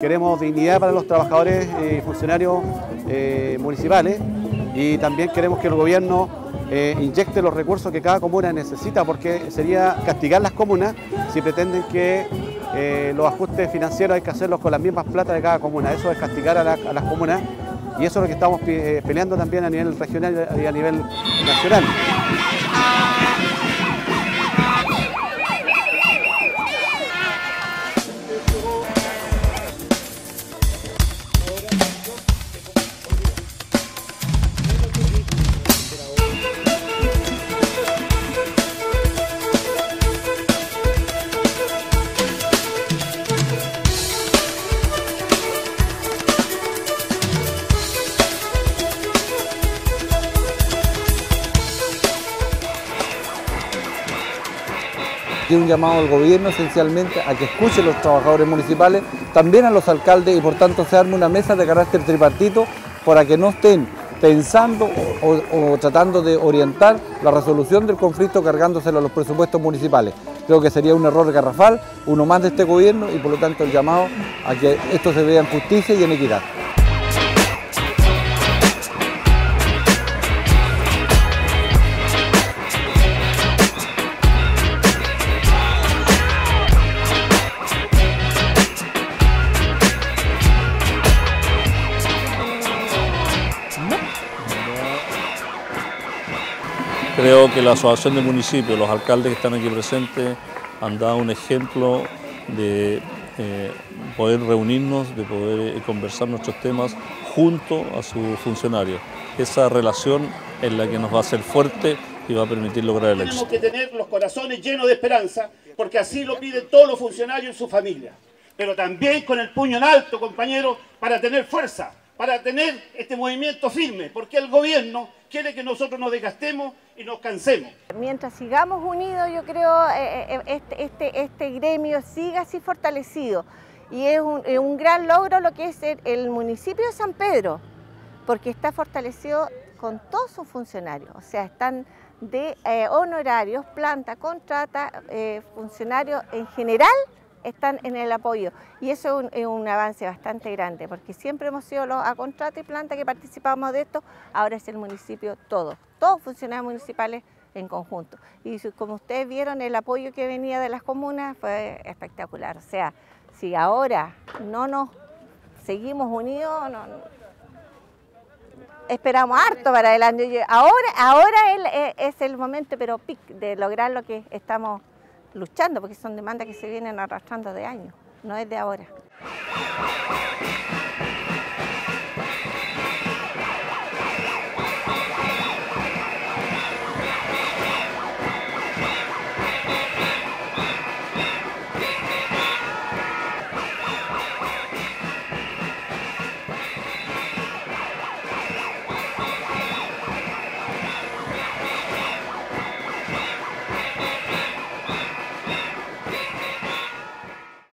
Queremos dignidad para los trabajadores y funcionarios eh, municipales y también queremos que el gobierno eh, inyecte los recursos que cada comuna necesita porque sería castigar las comunas si pretenden que eh, los ajustes financieros hay que hacerlos con las mismas plata de cada comuna. Eso es castigar a las comunas y eso es lo que estamos peleando también a nivel regional y a nivel nacional. Y un llamado al gobierno esencialmente a que escuche a los trabajadores municipales, también a los alcaldes y por tanto se arme una mesa de carácter tripartito para que no estén pensando o, tratando de orientar la resolución del conflicto cargándoselo a los presupuestos municipales. Creo que sería un error garrafal, uno más de este gobierno y por lo tanto el llamado a que esto se vea en justicia y en equidad. Creo que la Asociación de Municipios, los alcaldes que están aquí presentes, han dado un ejemplo de eh, poder reunirnos, de poder eh, conversar nuestros temas junto a sus funcionarios. Esa relación es la que nos va a hacer fuerte y va a permitir lograr el éxito. Tenemos que tener los corazones llenos de esperanza, porque así lo piden todos los funcionarios y su familia. Pero también con el puño en alto, compañeros, para tener fuerza, para tener este movimiento firme, porque el gobierno quiere que nosotros nos desgastemos y nos cansemos. Mientras sigamos unidos, yo creo eh, eh, este, este, este, gremio siga así fortalecido. Y es un, gran logro lo que es el, municipio de San Pedro, porque está fortalecido con todos sus funcionarios, o sea, están de eh, honorarios, planta, contrata, funcionarios en general están en el apoyo y eso es un, avance bastante grande porque siempre hemos sido los a contrato y planta que participamos de esto, ahora es el municipio todo, todos funcionarios municipales en conjunto. Y como ustedes vieron, el apoyo que venía de las comunas fue espectacular. O sea, si ahora no nos seguimos unidos, esperamos harto para adelante. Ahora, ahora es el momento, pero pic, de lograr lo que estamos luchando, porque son demandas que se vienen arrastrando de años, no es de ahora.